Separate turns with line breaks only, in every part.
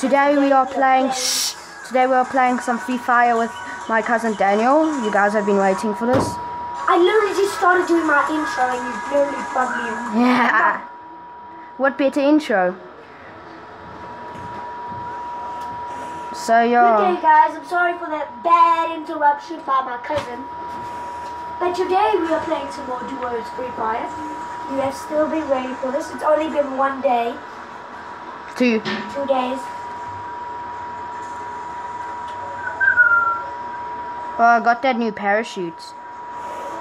Today we are playing. Shh, today we are playing some Free Fire with my cousin Daniel. You guys have been waiting for this.
I literally just started doing my intro and you literally bugged me.
Yeah. What better intro? So
Good day, guys. I'm sorry for that bad interruption by my cousin. But today we are playing some more duos Free Fire. You have still been waiting for this. It's only been one day,
Two.
two days.
Oh, I got that new parachute.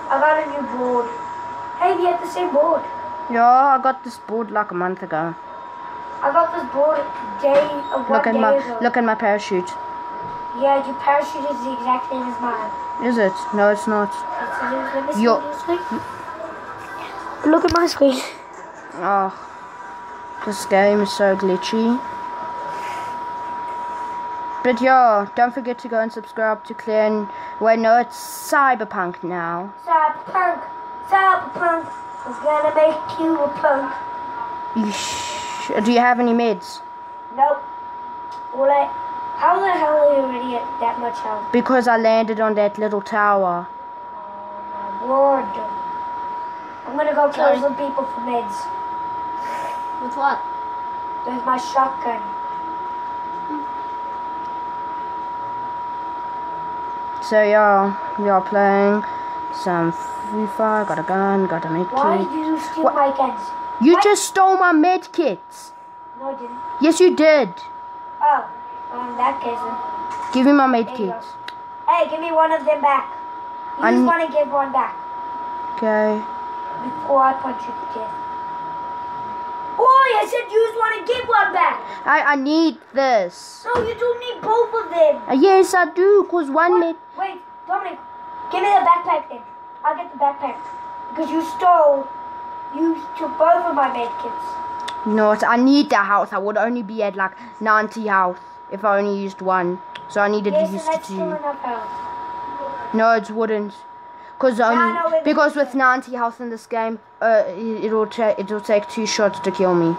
I got a new board. Hey, we have the same board.
Yeah, I got this board like a month ago.
I got this board day of one
Look at
day
my
ago.
look at my parachute.
Yeah, your parachute is the exact same as mine.
Is it? No, it's not.
It's, let me
Yo-
your. Look at my screen.
Oh, this game is so glitchy. But yeah, don't forget to go and subscribe to Clear and wait, no, it's Cyberpunk now.
Cyberpunk, cyberpunk. I'm gonna make you a punk.
Yeesh. Do you have any meds?
Nope. Well, I, how the hell are you already at that much health?
Because I landed on that little tower.
Oh my. I'm gonna go kill some people for meds.
With what?
There's my shotgun.
So yeah, we are playing some Free Fire. Got a gun. Got a med
Why did you steal
What?
my guns?
You
What?
just stole my med kits.
No, I didn't.
Yes, you did.
Oh, well, in that case, then.
Give me my med
There you go.
kits.
Hey, give me one of them back. You
I
just want to give one back
Okay.
before I punch you to death. I said you just want to give one back.
I I need this.
No, you don't need both of them.
Uh, yes, I do. Cause one.
What? Wait, Dominic, give me the backpack then. I'll get the backpack. Because you stole, you took both of my medkits.
No, I need the house. I would only be at like 90 health if I only used one. So I needed
Yes,
to use two.
still enough health.
No, it wouldn't. Cause only
no,
because with 90 health in this game, uh, it- it'll take it'll take two shots to kill me.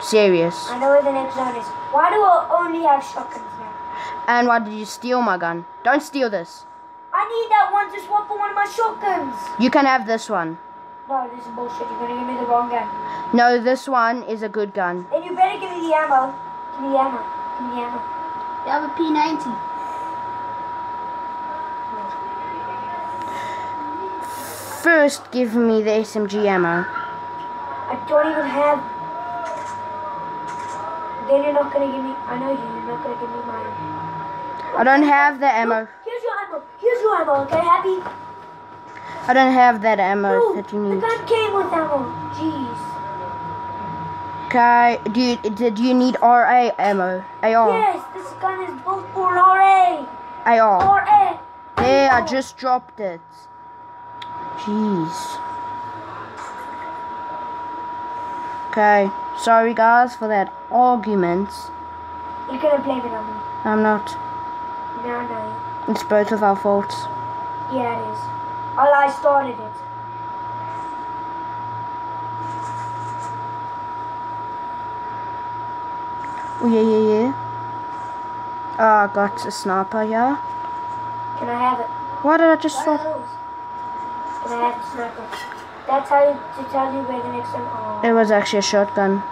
Serious.
I know where the next zone is. Why do I only have shotguns now?
And why did you steal my gun? Don't steal this.
I need that one to swap for one of my shotguns.
You can have this one.
No, this is bullshit. You're gonna give me the wrong gun.
No, this one is a good gun.
Then you better give me the ammo. Give me the ammo. Give me the ammo.
You have a P90.
First, give me the SMG ammo.
I don't even have. Then you're not gonna give me. I know you. You're not gonna give me mine.
I don't have the ammo.
Here's your ammo. Here's your ammo. Okay, happy?
I don't have that ammo
No,
that you
the gun came with ammo. Jeez.
Okay, do you, do you need RA ammo? AR.
Yes, this gun is built for an RA.
AR.
RA.
There, I just dropped it. Jeez. Okay, sorry guys for that argument.
You're gonna blame it on me.
I'm not.
No, no.
It's both of our faults.
Yeah, it is. Well, I started it.
Oh, yeah, yeah, yeah. Oh, I got a sniper here.
Can I have it?
Why did I just
What are
swap?
those? Can I have the sniper? That's how you, to tell you where the next one. Oh.
It was actually a shotgun.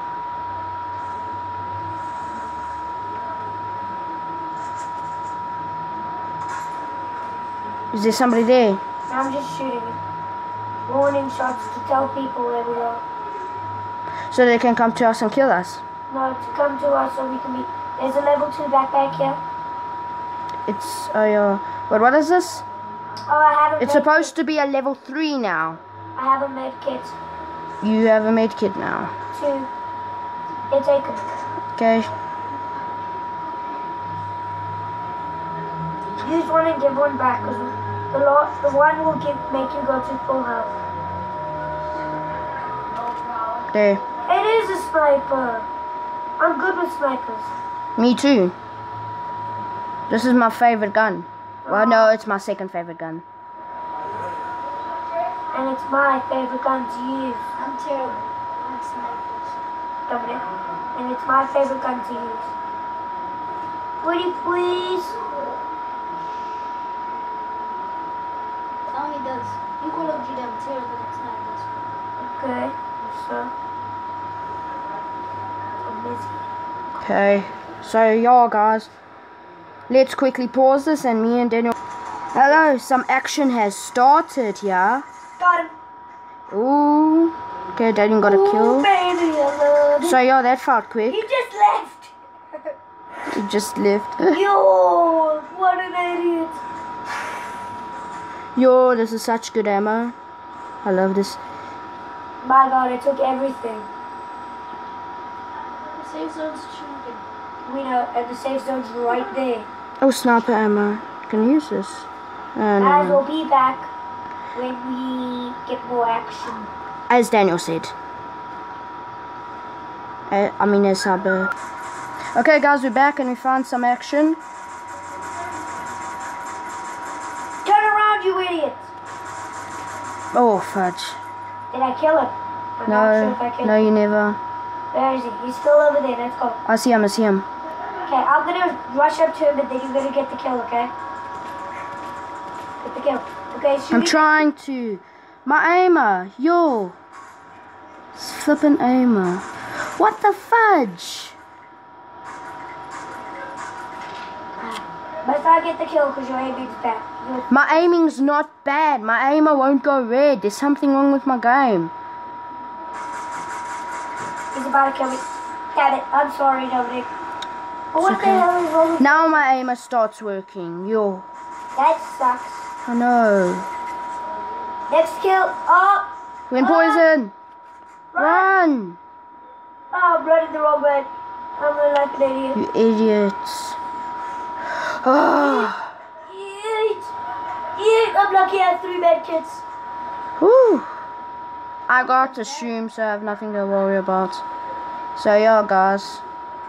Is there somebody there?
I'm just shooting. Warning shots to tell people where we are.
So they can come to us and kill us.
No, to come to us so we can be. There's a level 2 backpack here.
It's, oh yeah. But what is this?
Oh, I have a
It's supposed to be a level 3 now.
I have a med kit.
You have a med kit now.
Two. Yeah, take 'em.
Okay.
Use one and give one back. Cause the, lot, the one will give, make you go to full health.
There.
It is a sniper. I'm good with snipers.
Me too. This is my favorite gun. Well, no, it's my second favorite gun.
And it's my favorite gun to use.
I'm terrible. I'm snipers.
Dominic. And it's my favorite gun to use. Woody, please.
Tell me does. You call up Judah material the next night. That's
Okay. So. I'm busy.
Okay, so y'all guys, let's quickly pause this and me and Daniel. Hello, some action has started, yeah?
Got him.
Ooh. Okay, Daniel got a kill.
baby.
So yeah, that felt quick.
He just left.
He just left.
Yo, what an idiot.
Yo, this is such good ammo. I love this.
My god, I took everything.
The safe zone's shrinking.
We know, and the safe zone's right there.
Oh, sniper ammo. Can I use this? Uh, no,
As we'll be back when we get more action.
As Daniel said. Uh, I mean, as Saber. Okay, guys, we're back and we found some action.
Turn around, you idiots!
Oh, fudge.
Did I kill him? I'm sure
No,
if I
no, you never.
Where is he? He's still over there. Let's go.
I see him, I see him.
Okay, I'm gonna rush up to him, but then you're gonna get the kill, okay? Get the kill. Okay.
I'm trying to. My aimer, yo. It's flippin' aimer. What the fudge?
But if I get the kill, because your aiming's bad. You're-
My aiming's not bad. My aimer won't go red. There's something wrong with my game.
He's about to kill me. Damn it. I'm sorry, Dominic.
Okay.
the hell is wrong with
Now my aimer starts working. Yo.
That sucks.
I know.
Next kill. Oh!
Wind
Ah.
poison.
Run!
Run.
Oh, I'm running the wrong way. I'm really like an idiot.
You idiots. Ah.
Yeet! Yeet! I'm lucky I have three med kits.
Whew. I got the shroom, so I have nothing to worry about. So yeah, guys.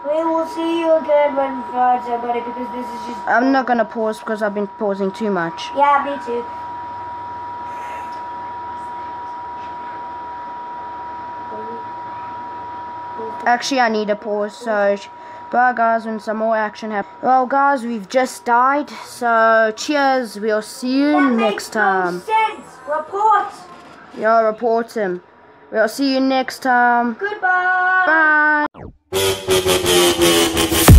We will see you again when find somebody because this is just.
I'm not gonna pause because I've been pausing too much.
Yeah, me too.
Actually, I need a pause, so bye guys when some more action happens. Well, guys, we've just died, so cheers. We'll see you
That
next
makes no
time.
sense. Report.
Yeah, report him. We'll see you next time.
Goodbye.
Bye. Thank you.